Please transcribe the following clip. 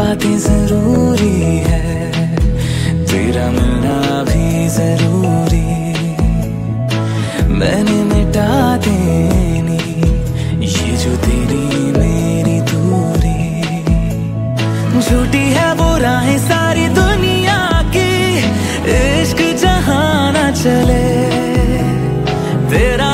बातें ज़रूरी है। तेरा मिलना भी ज़रूरी। मैंने मिटा देनी ये जो तेरी मेरी दूरी। झूठी है बुरा है सारी दुनिया की। इश्क जहाना चले, तेरा